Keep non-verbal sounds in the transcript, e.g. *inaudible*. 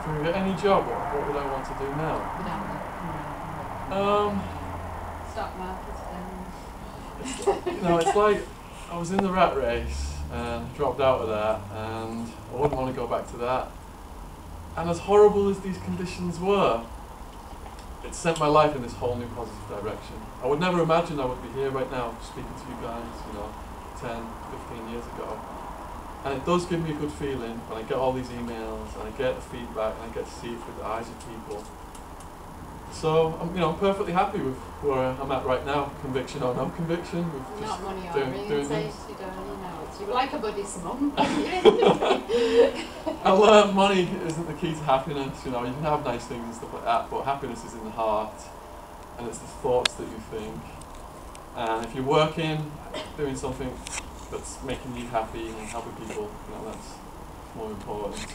if I could get any job, what, what would I want to do now? Um, stock market and you know, it's like I was in the rat race and dropped out of that, and I wouldn't want to go back to that. And as horrible as these conditions were, it sent my life in this whole new positive direction. I would never imagine I would be here right now speaking to you guys, you know, 10, 15 years ago. And it does give me a good feeling when I get all these emails and I get the feedback and I get to see it through the eyes of people. So I'm, you know, I'm perfectly happy with where I'm at right now, conviction or no conviction. With just not money doing, doing things. you don't you know, it's you're like a buddy's mum. *laughs* *laughs* I learned money isn't the key to happiness. You know, you can have nice things and stuff like that, but happiness is in the heart, and it's the thoughts that you think. And if you're working, doing something that's making you happy and helping people, you know, that's more important.